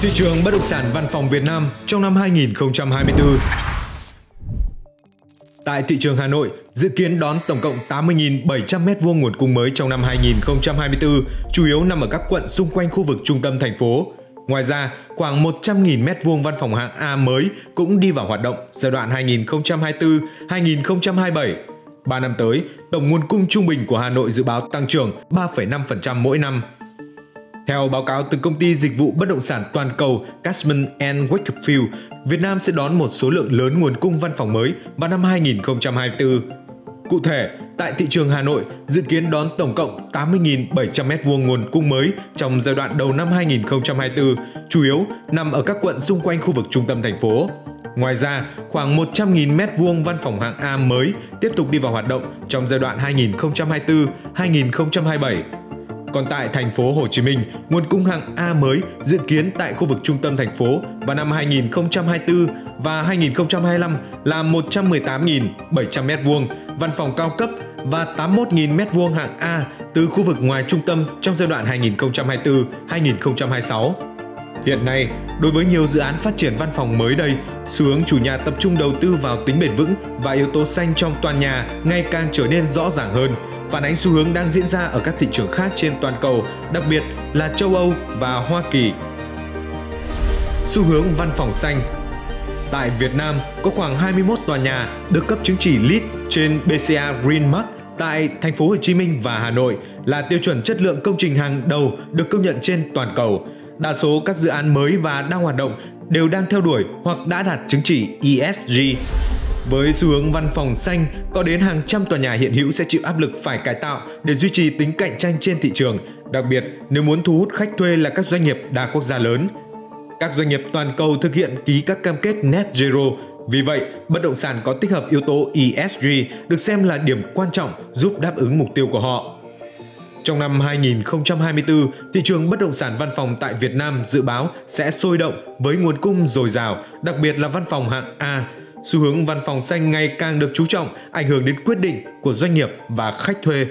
Thị trường bất động sản văn phòng Việt Nam trong năm 2024 Tại thị trường Hà Nội, dự kiến đón tổng cộng 80.700 m2 nguồn cung mới trong năm 2024, chủ yếu nằm ở các quận xung quanh khu vực trung tâm thành phố. Ngoài ra, khoảng 100.000 m2 văn phòng hạng A mới cũng đi vào hoạt động giai đoạn 2024-2027. 3 năm tới, tổng nguồn cung trung bình của Hà Nội dự báo tăng trưởng 3,5% mỗi năm. Theo báo cáo từ công ty dịch vụ bất động sản toàn cầu Cashman Wakefield, Việt Nam sẽ đón một số lượng lớn nguồn cung văn phòng mới vào năm 2024. Cụ thể, tại thị trường Hà Nội dự kiến đón tổng cộng 80.700 m2 nguồn cung mới trong giai đoạn đầu năm 2024, chủ yếu nằm ở các quận xung quanh khu vực trung tâm thành phố. Ngoài ra, khoảng 100.000 m2 văn phòng hạng A mới tiếp tục đi vào hoạt động trong giai đoạn 2024-2027. Còn tại thành phố Hồ Chí Minh, nguồn cung hạng A mới dự kiến tại khu vực trung tâm thành phố vào năm 2024 và 2025 là 118.700 m2 văn phòng cao cấp và 81.000 m2 hạng A từ khu vực ngoài trung tâm trong giai đoạn 2024-2026. Hiện nay, đối với nhiều dự án phát triển văn phòng mới đây, xu hướng chủ nhà tập trung đầu tư vào tính bền vững và yếu tố xanh trong toàn nhà ngày càng trở nên rõ ràng hơn, phản ánh xu hướng đang diễn ra ở các thị trường khác trên toàn cầu, đặc biệt là châu Âu và Hoa Kỳ. Xu hướng văn phòng xanh Tại Việt Nam, có khoảng 21 tòa nhà được cấp chứng chỉ LEED trên BCA Green Mark tại thành phố Hồ Chí Minh và Hà Nội là tiêu chuẩn chất lượng công trình hàng đầu được công nhận trên toàn cầu. Đa số các dự án mới và đang hoạt động đều đang theo đuổi hoặc đã đạt chứng chỉ ESG. Với xu hướng văn phòng xanh, có đến hàng trăm tòa nhà hiện hữu sẽ chịu áp lực phải cải tạo để duy trì tính cạnh tranh trên thị trường, đặc biệt nếu muốn thu hút khách thuê là các doanh nghiệp đa quốc gia lớn. Các doanh nghiệp toàn cầu thực hiện ký các cam kết net zero vì vậy, bất động sản có tích hợp yếu tố ESG được xem là điểm quan trọng giúp đáp ứng mục tiêu của họ. Trong năm 2024, thị trường bất động sản văn phòng tại Việt Nam dự báo sẽ sôi động với nguồn cung dồi dào, đặc biệt là văn phòng hạng A. Xu hướng văn phòng xanh ngày càng được chú trọng, ảnh hưởng đến quyết định của doanh nghiệp và khách thuê.